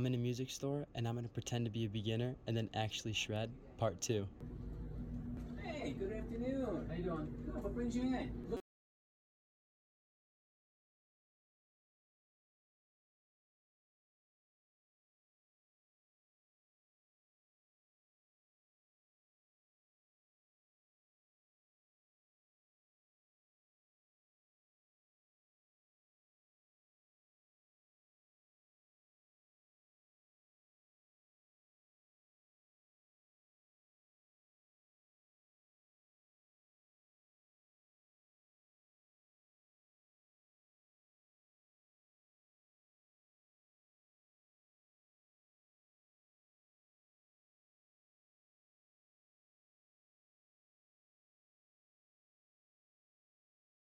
I'm in a music store and I'm gonna pretend to be a beginner and then actually shred part two. Hey, good afternoon. How you doing? Good. What brings you in?